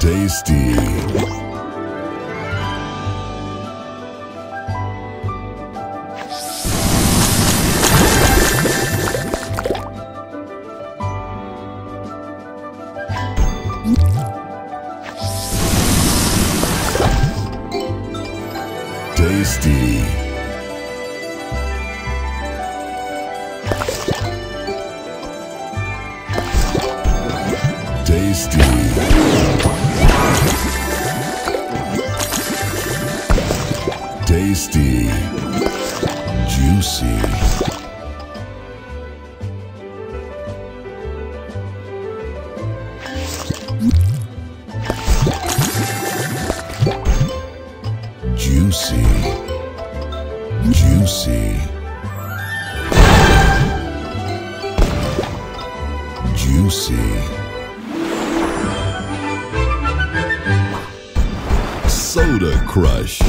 Tasty. Tasty. Tasty. Tasty. Juicy. Juicy. Juicy. Juicy. Soda Crush.